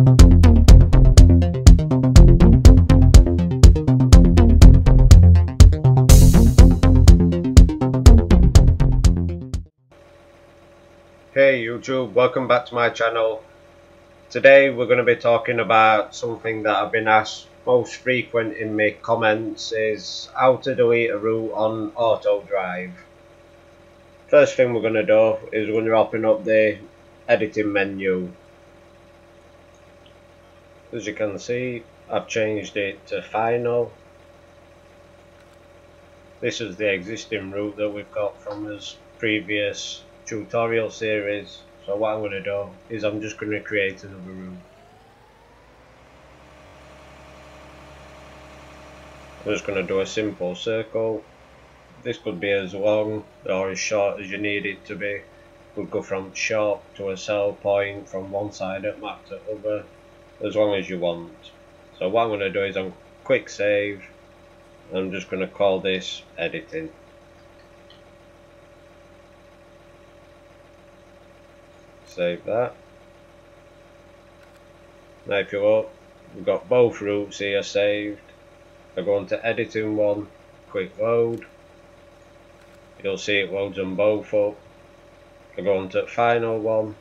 Hey YouTube, welcome back to my channel. Today we're going to be talking about something that I've been asked most frequent in my comments is how to delete a route on auto drive. First thing we're going to do is we're going to open up the editing menu. As you can see I've changed it to final. This is the existing route that we've got from this previous tutorial series. So what I'm going to do is I'm just going to create another route. I'm just going to do a simple circle. This could be as long or as short as you need it to be. Could go from short to a sell point from one side of map to other as long as you want. So what I'm going to do is I'm quick save. I'm just going to call this editing. Save that. Now if you look we've got both routes here saved. I go into editing one quick load. You'll see it loads them both up. I go into final one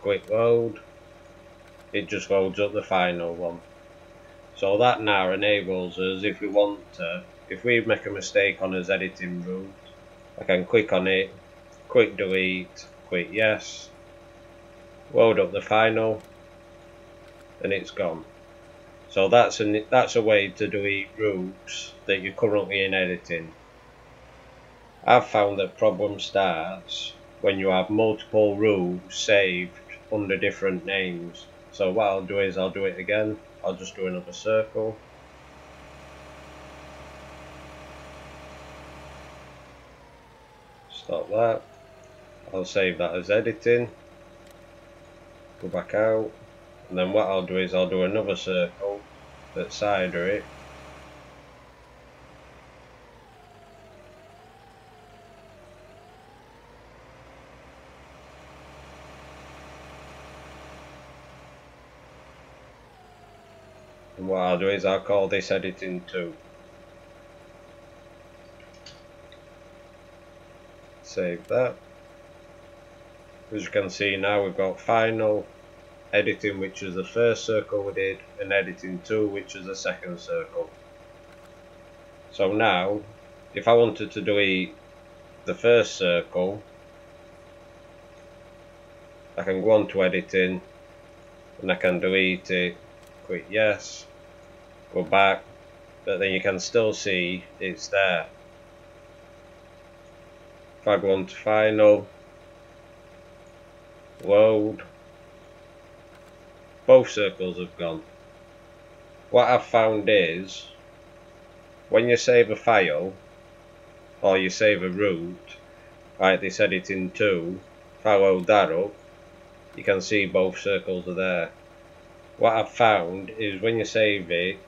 quick load it just loads up the final one. So that now enables us if we want to if we make a mistake on his editing route I can click on it quick delete quick yes load up the final and it's gone. So that's a, that's a way to delete routes that you're currently in editing. I've found that problem starts when you have multiple routes saved under different names so what I'll do is I'll do it again. I'll just do another circle. Stop that. I'll save that as editing. Go back out. And then what I'll do is I'll do another circle that's side of it and what I'll do is I'll call this editing 2 save that. As you can see now we've got final editing which is the first circle we did and editing 2 which is the second circle. So now if I wanted to do the first circle I can go on to editing and I can delete it. Click yes go back but then you can still see it's there. If I go on to final. Load both circles have gone. What I've found is when you save a file or you save a route like this editing 2 if I load that up you can see both circles are there. What I've found is when you save it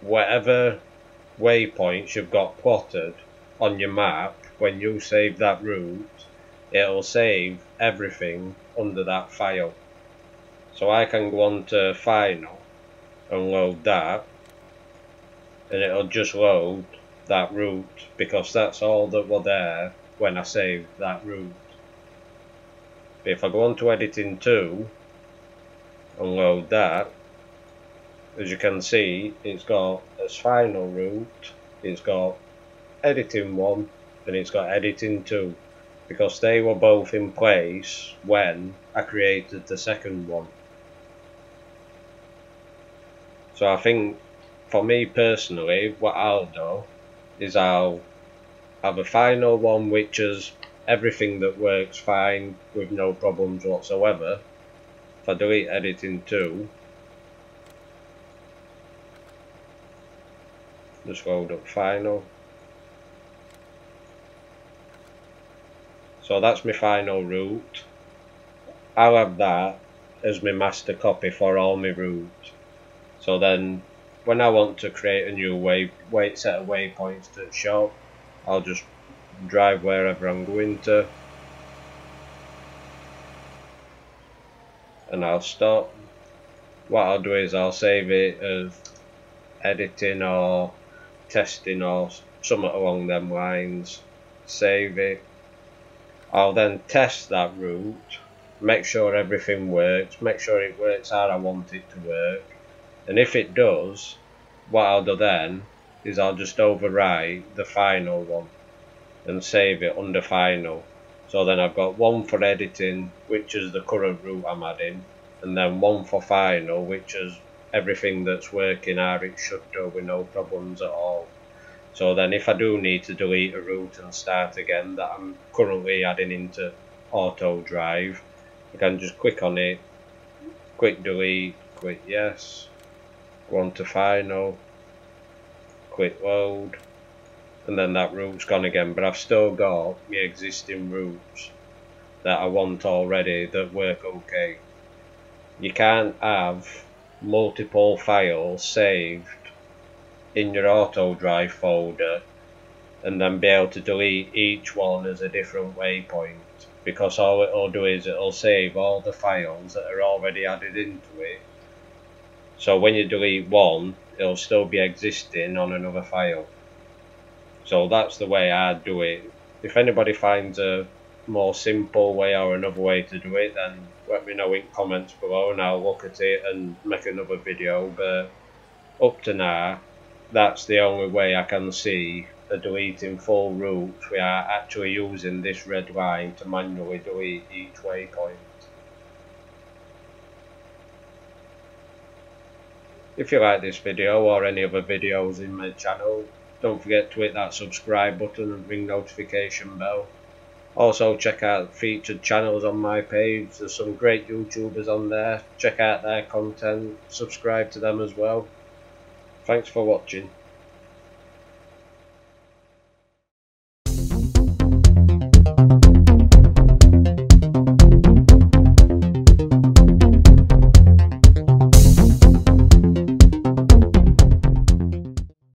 whatever waypoints you've got plotted on your map when you save that route it'll save everything under that file. So I can go on to final and load that and it'll just load that route because that's all that were there when I saved that route. But if I go on to editing 2 and load that as you can see it's got a final route it's got editing 1 and it's got editing 2 because they were both in place when I created the second one. So I think for me personally what I'll do is I'll have a final one which is everything that works fine with no problems whatsoever. If I delete editing 2 just load up final So that's my final route. I'll have that as my master copy for all my routes. So then when I want to create a new way, set of waypoints to show, I'll just drive wherever I'm going to. And I'll stop what I'll do is I'll save it as editing or testing or something along them lines. Save it. I'll then test that route, make sure everything works, make sure it works how I want it to work. And if it does, what I'll do then is I'll just overwrite the final one and save it under final. So then I've got one for editing, which is the current route I'm adding, and then one for final, which is everything that's working how it should do with no problems at all. So then if I do need to delete a route and start again that I'm currently adding into auto drive, I can just click on it, quick delete, quick yes, go on to final, quick load, and then that route's gone again but I've still got my existing routes that I want already that work okay you can't have multiple files saved in your auto drive folder and then be able to delete each one as a different waypoint. Because all it'll do is it'll save all the files that are already added into it. So when you delete one it'll still be existing on another file. So that's the way I do it. If anybody finds a more simple way or another way to do it, then let me know in comments below and I'll look at it and make another video. But up to now, that's the only way I can see the deleting full routes. We are actually using this red line to manually delete each waypoint. If you like this video or any other videos in my channel, don't forget to hit that subscribe button and ring notification bell. Also check out featured channels on my page. There's some great YouTubers on there. Check out their content. Subscribe to them as well. Thanks for watching.